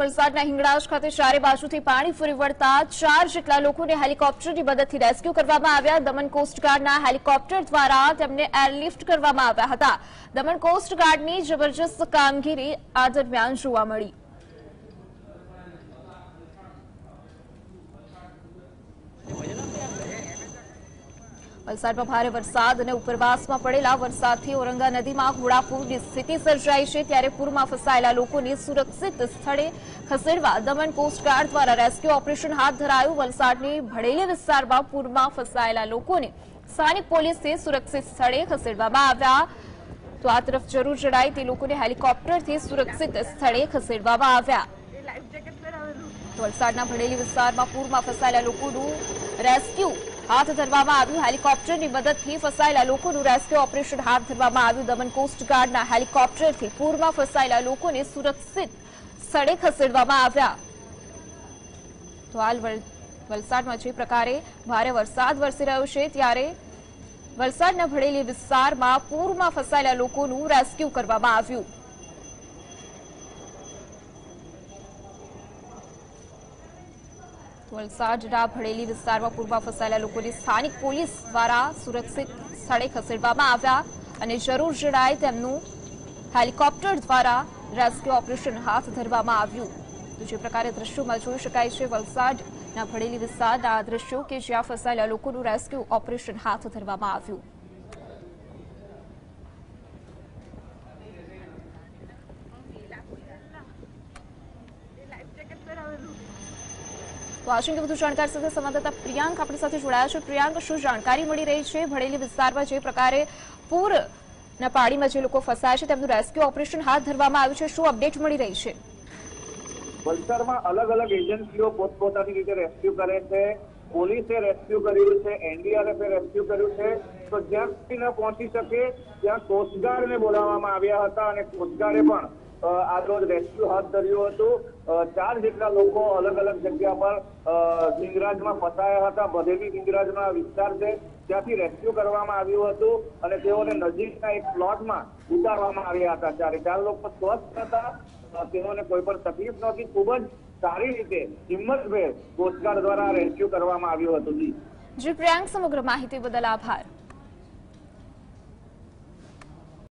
વલસાડના હિંગળાજ ખાતે ચારે બાજુથી પાણી ફરી વળતા ચાર જેટલા લોકોને હેલિકોપ્ટરની મદદથી રેસ્ક્યુ કરવામાં આવ્યા. દમણ કોસ્ટગાર્ડના હેલિકોપ્ટર દ્વારા તેમને એરલિફ્ટ કરવામાં આવ્યા હતા. દમણ કોસ્ટગાર્ડની જબરજસ્ત કામગીરી આ દરમિયાન જોવા મળી. વલસાડમાં ભારે વરસાદ અને ઉપરવાસમાં પડેલા વરસાદથી ઔરંગા નદીમાં ઘોડાપૂરની સ્થિતિ સર્જાઈ છે ત્યારે પૂરમાં ફસાયેલા લોકોને સુરક્ષિત સ્થળે ખસેડવા દમણ કોસ્ટગાર્ડ દ્વારા રેસ્ક્યુ ઓપરેશન હાથ ધરાયું. વલસાડની ભડેલી વિસ્તારમાં પૂરમાં ફસાયેલા લોકોને સ્થાનિક પોલીસે સુરક્ષિત સ્થળે ખસેડવામાં આવ્યા. તો આ તરફ જરૂર જણાય તે લોકોને હેલિકોપ્ટરથી સુરક્ષિત સ્થળે ખસેડવામાં આવ્યા. વલસાડના ભડેલી વિસ્તારમાં પૂરમાં ફસાયેલા લોકોનું રેસ્ક્યુ હાથ ધરવામાં આવ્યું. હેલિકોપ્ટરની મદદથી ફસાયેલા લોકોનું રેસ્ક્યુ ઓપરેશન હાથ ધરવામાં આવ્યું. દમણ કોસ્ટગાર્ડના હેલિકોપ્ટરથી પૂરમાં ફસાયેલા લોકોને સુરક્ષિત સ્થળે ખસેડવામાં આવ્યા. તો હાલ વલ- વલસાડમાં જે પ્રકારે ભારે વરસાદ વરસી રહ્યો છે, ત્યારે વલસાડના ભળેલી વિસ્તારમાં પૂરમાં ફસાયેલા લોકોનું રેસ્ક્યુ કરવામાં આવ્યું. વલસાડના ભળેલી વિસ્તારમાં પૂરમાં ફસાયેલા લોકોને સ્થાનિક પોલીસ દ્વારા સુરક્ષિત સ્થળે ખસેડવામાં આવ્યા અને જરૂર જણાય તેમનું હેલિકોપ્ટર દ્વારા રેસ્ક્યુ ઓપરેશન હાથ ધરવામાં આવ્યું. તો જે પ્રકારે દ્રશ્યોમાં જોઈ શકાય છે વલસાડના ભળેલી વિસ્તારના આ દ્રશ્યો કે જ્યાં ફસાયેલા લોકોનું રેસ્ક્યુ ઓપરેશન હાથ ધરવામાં આવ્યું. આ વધુ જાણકારી સાથે સંવાદદાતા પ્રિયાંક આપણી સાથે જોડાયા છે. પ્રિયાંક, શું જાણકારી મળી રહી છે? ભળેલી વિસ્તારમાં જે પ્રકારે પૂરના પાણીમાં જે લોકો ફસાયા છે, તેમનું રેસ્ક્યુ ઓપરેશન હાથ ધરવામાં આવ્યું છે. શું અપડેટ મળી રહી છે? વલસાડમાં અલગ અલગ એજન્સીઓ પોતપોતાની રીતે રેસ્ક્યુ કરે છે. પોલીસે રેસ્ક્યુ કર્યું છે, એનડીઆરએફે રેસ્ક્યુ કર્યું છે. તો જ્યાં સુધી ન પહોંચી શકે, ત્યાં કોસ્ટગાર્ડને બોલાવવામાં આવ્યા હતા અને કોસ્ટગાર્ડે પણ અ, આ રેસ્ક્યુ હાથ ધર્યું હતું. ચાર જેટલા લોકો અલગ અલગ જગ્યા પર અ, લિંગરાજમાં ફસાયા હતા. બધેલી લિંગરાજનો વિસ્તાર છે. ત્યાંથી રેસ્ક્યુ કરવામાં આવ્યું હતું અને તેઓને નજીકના એક પ્લોટમાં ઉતારવામાં આવ્યા હતા. ચારે ચાર લોકો સ્વસ્થ હતા. તેઓને કોઈ પણ તકલીફ નહોતી. ખૂબ જ સારી રીતે હિંમતભેર કોસ્ટગાર્ડ દ્વારા રેસ્ક્યુ કરવામાં આવ્યું હતું. જી પ્રિયાંક સમગ્ર માહિતી બદલ આભાર.